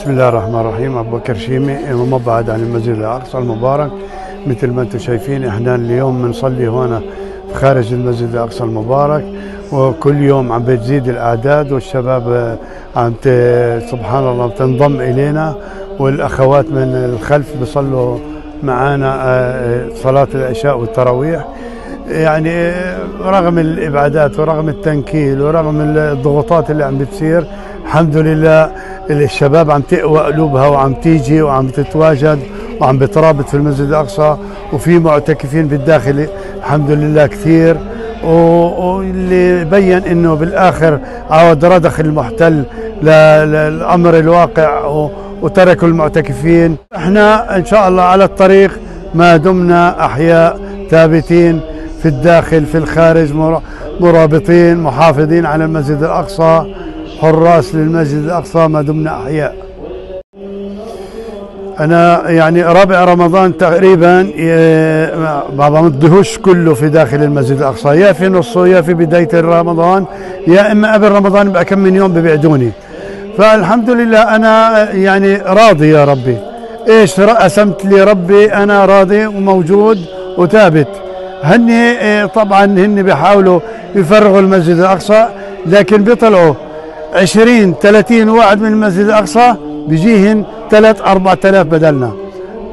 بسم الله الرحمن الرحيم. أبو بكر شيمي مبعد عن المسجد الأقصى المبارك. مثل ما أنتم شايفين إحنا اليوم بنصلي هنا خارج المسجد الأقصى المبارك. وكل يوم عم بتزيد الأعداد والشباب عم سبحان الله بتنضم إلينا. والأخوات من الخلف بيصلوا معنا آه، صلاة العشاء والتراويح. يعني رغم الإبعادات ورغم التنكيل ورغم الضغوطات اللي عم بتصير الحمد لله الشباب عم تقوى قلوبها وعم تيجي وعم تتواجد وعم بترابط في المسجد الأقصى وفي معتكفين بالداخل. الحمد لله كثير. واللي بين إنه بالآخر عاود رضخ المحتل للأمر الواقع وتركوا المعتكفين. إحنا إن شاء الله على الطريق ما دمنا أحياء ثابتين في الداخل في الخارج مرابطين محافظين على المسجد الأقصى. حراس للمسجد الأقصى ما دمنا أحياء. أنا يعني رابع رمضان تقريبا ما بمضيهوش كله في داخل المسجد الأقصى. يا في نصه يا في بداية رمضان يا إما قبل رمضان بكم من يوم ببعدوني. فالحمد لله أنا يعني راضي يا ربي. إيش قسمت لي ربي أنا راضي وموجود وثابت. هني طبعا هن بيحاولوا يفرغوا المسجد الأقصى لكن بيطلعوا. 20 30 واحد من المسجد الأقصى بيجيهن 3 4000 بدلنا.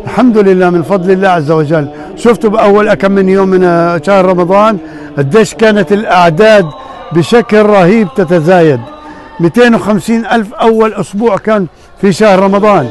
الحمد لله من فضل الله عز وجل. شفتوا بأول كم من يوم من شهر رمضان قديش كانت الأعداد بشكل رهيب تتزايد. 250 ألف أول أسبوع كان في شهر رمضان.